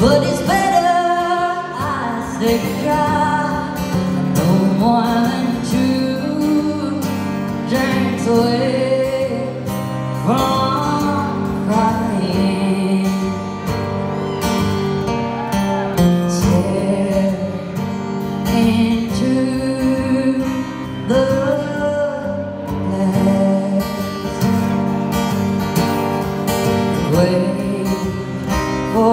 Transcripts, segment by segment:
but it's better I stay dry. No more than two drinks away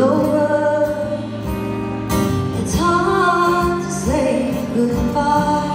over. It's hard to say goodbye.